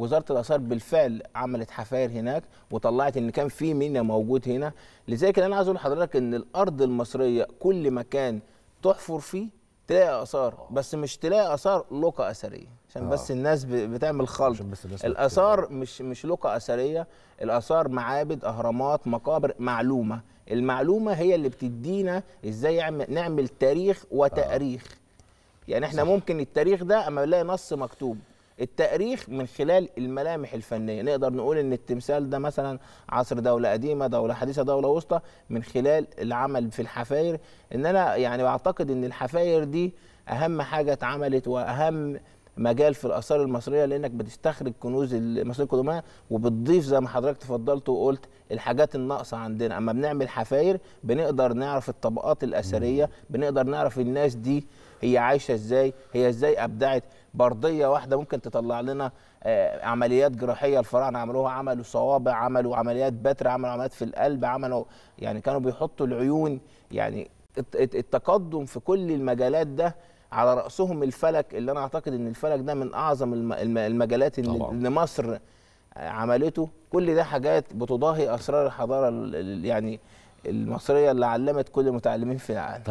وزارة الآثار بالفعل عملت حفاير هناك وطلعت إن كان في مينا موجود هنا. لذلك أنا عايز أقول لحضرتك إن الأرض المصرية كل مكان تحفر فيه تلاقي آثار بس مش تلاقي آثار لقى أثرية. عشان آه. بس الناس ب- بتعمل خلط. الناس الآثار مش مش لقى أثرية. الآثار معابد أهرامات مقابر معلومة. المعلومة هي اللي بتدينا إزاي نعمل تاريخ وتأريخ. يعني إحنا صح. ممكن التاريخ ده أما نلاقي نص مكتوب. التأريخ من خلال الملامح الفنية. نقدر نقول إن التمثال ده مثلا عصر دولة قديمة دولة حديثة دولة وسطى من خلال العمل في الحفاير. إن أنا يعني بعتقد إن الحفاير دي أهم حاجة اتعملت وأهم مجال في الآثار المصرية لأنك بتستخرج كنوز المصرية القدماء وبتضيف زي ما حضرتك تفضلت وقلت الحاجات الناقصة عندنا. أما بنعمل حفاير بنقدر نعرف الطبقات الأثرية بنقدر نعرف الناس دي هي عايشة إزاي هي إزاي أبدعت. برديه واحدة ممكن تطلع لنا آه، عمليات جراحية الفراعنة عملوها عملوا صوابع عملوا عمليات بتر عملوا عمليات في القلب عملوا يعني كانوا بيحطوا العيون. يعني الت- الت- التقدم في كل المجالات ده على رأسهم الفلك اللي أنا أعتقد إن الفلك ده من أعظم الم- الم- المجالات اللي, طبعاً. اللي مصر عملته كل ده حاجات بتضاهي أسرار الحضارة ال- ال- يعني المصرية اللي علمت كل المتعلمين في العالم